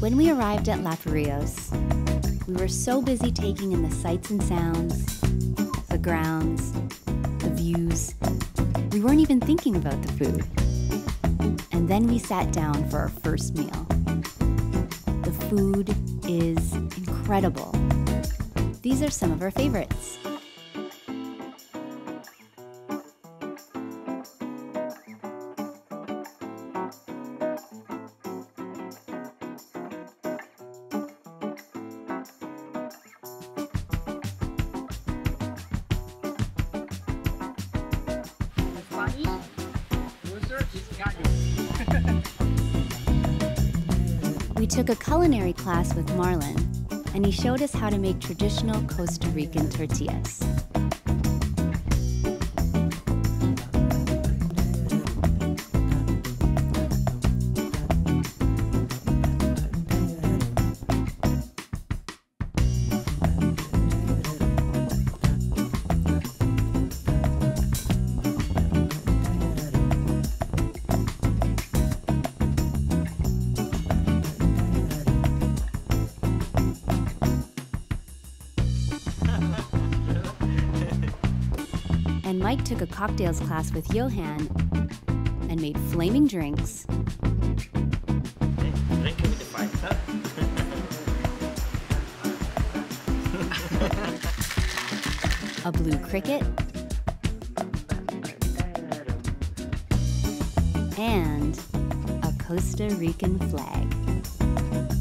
When we arrived at Lapa Rios, we were so busy taking in the sights and sounds, the grounds, the views, we weren't even thinking about the food. And then we sat down for our first meal. The food is incredible. These are some of our favorites. We took a culinary class with Marlon, and he showed us how to make traditional Costa Rican tortillas. And Mike took a cocktails class with Johan and made flaming drinks, Drink with the fight, huh? a blue cricket, and a Costa Rican flag.